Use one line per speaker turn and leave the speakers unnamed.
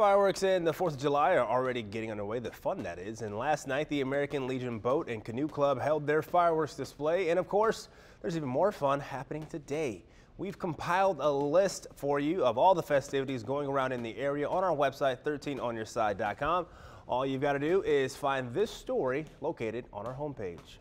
Fireworks and the 4th of July are already getting underway, the fun that is. And last night, the American Legion Boat and Canoe Club held their fireworks display. And of course, there's even more fun happening today. We've compiled a list for you of all the festivities going around in the area on our website, 13onyourside.com. All you've got to do is find this story located on our homepage.